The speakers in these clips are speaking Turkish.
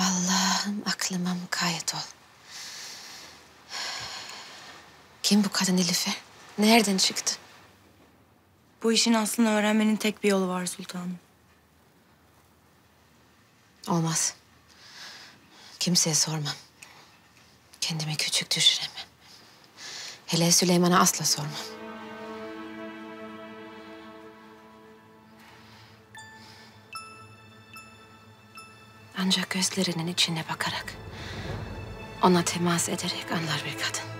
Allah'ım aklıma mukayyet ol. Kim bu kadın Elif'e? Nereden çıktı? Bu işin aslını öğrenmenin tek bir yolu var sultanım. Olmaz. Kimseye sormam. Kendimi küçük düşüremem. Hele Süleyman'a asla sormam. Ancak gözlerinin içine bakarak, ona temas ederek anlar bir kadın.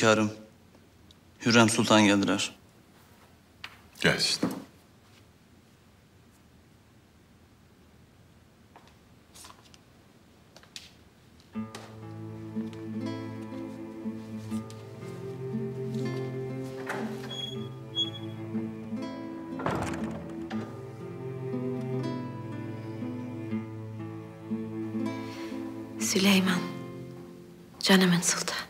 Hünkârım, Hürrem Sultan geldiler. Gelsin. Süleyman, canımın sultanı.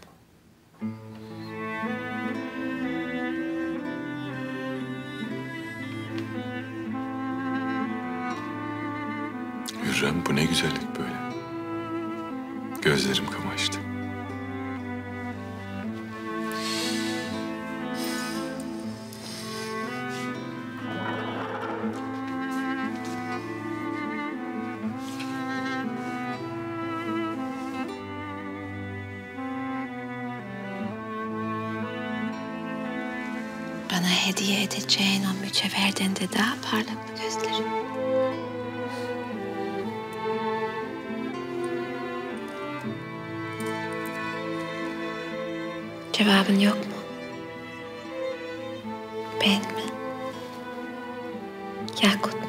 Hürrem bu ne güzellik böyle. Gözlerim kamaştı. Bana hediye edeceğin o mücevherden de daha parlak bu Cevabın yok mu? Ben mi? Yakut mu?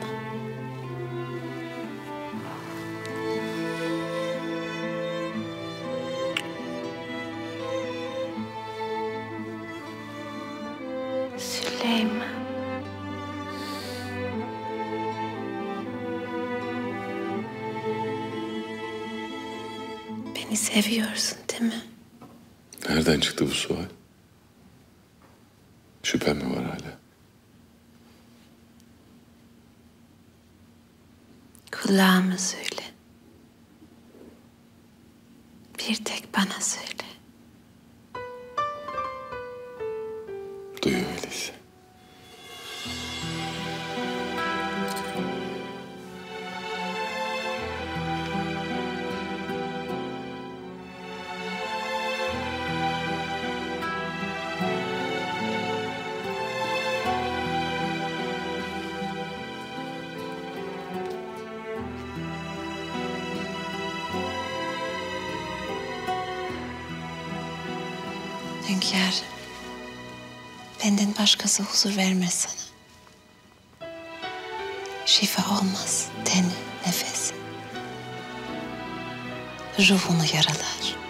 Süleyman. Beni seviyorsun değil mi? Nereden çıktı bu sual? Şüphem mi var hala? Kulağıma söyle. Bir tek bana söyle. Hünkâr, benden başkası huzur vermez sana. Şifa olmaz teni, nefesi. Ruhunu yaralar.